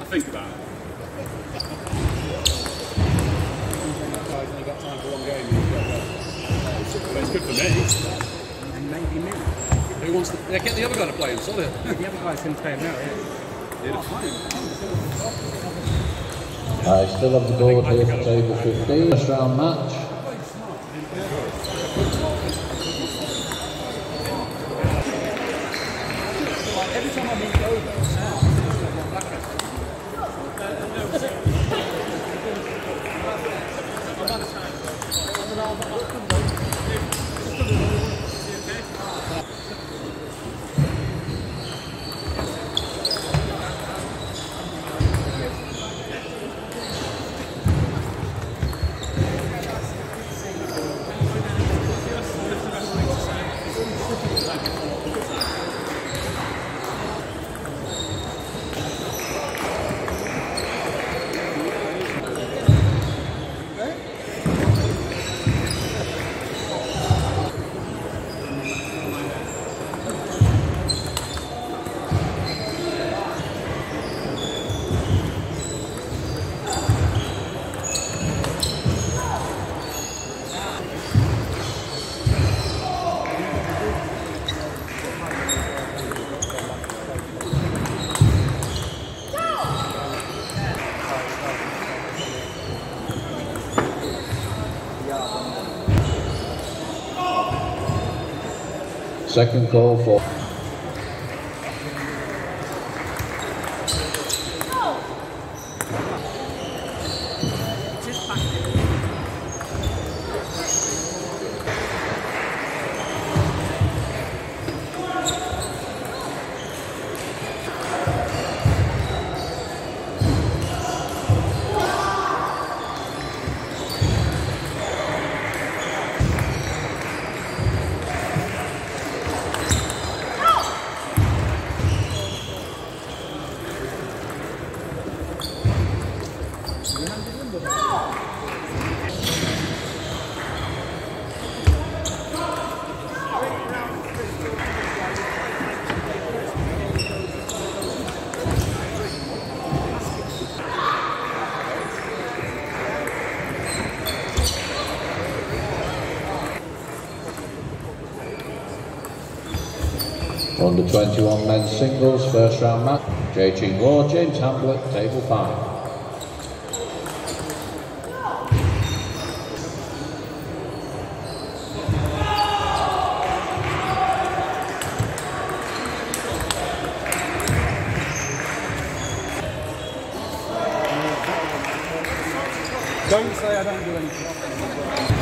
I think about it. Guys, only got time for one game. you've got to- But it's good for me. And maybe me. Who wants to yeah, get the other guy to play him? Solid. The other guys can play him now, yeah. Yeah, oh, fine. I still have the board here for table 15. First round match. Second call for under 21 men's singles first round match. J. Ching Law, James Hamlet, table 5. Don't say I don't do anything.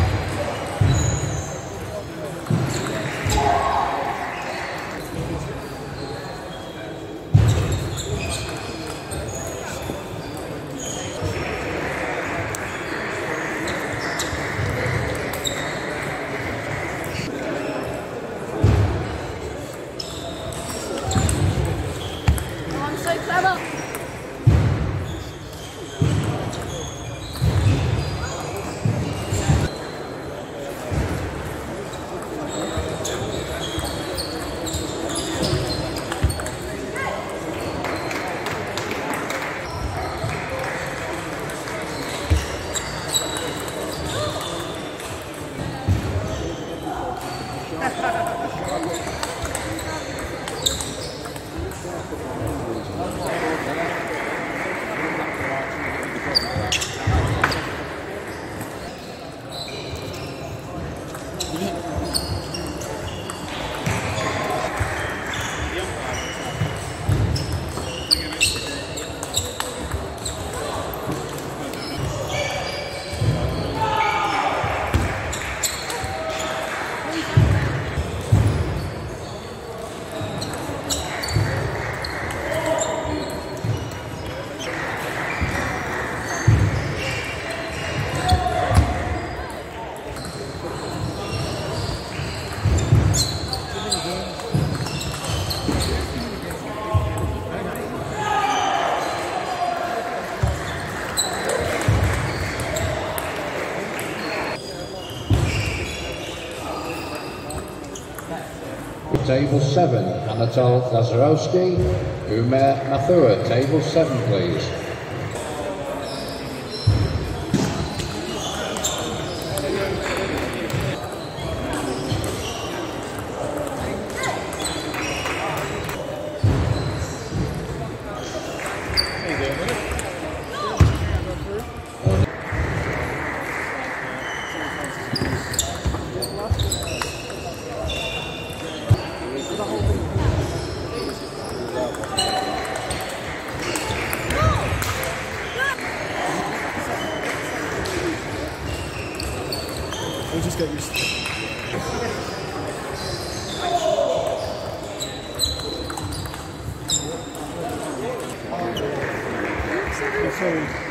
Table 7, Anatol Lazarowski, Umer Mathura, table 7 please. We'll just get used to it. Sorry.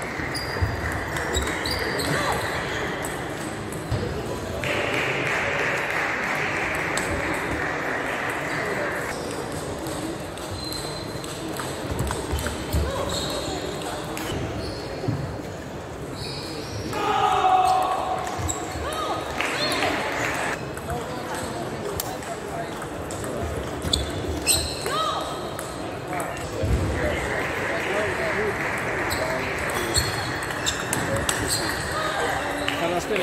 So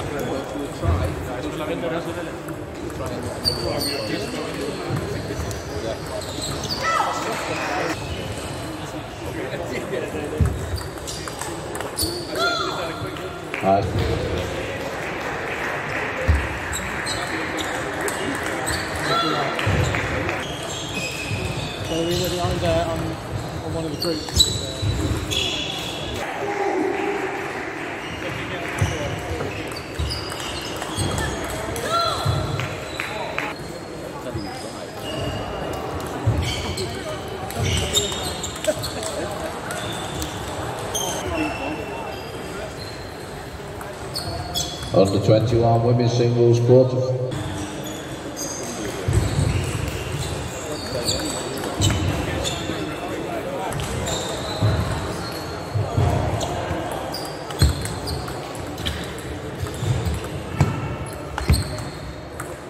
we were behind there on, um, on one of the groups. Uh, Under 21 women's singles quarter.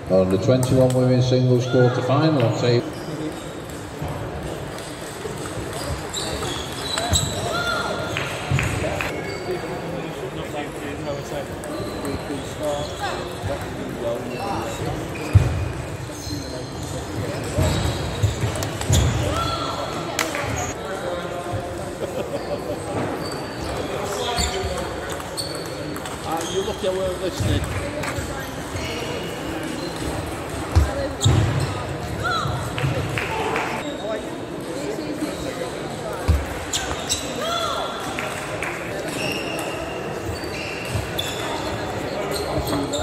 Under 21 women's singles quarter final table. Uh, Uh, you lucky I weren't listening. Me.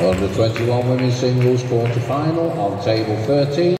Under 21 women's singles quarter final on table 13.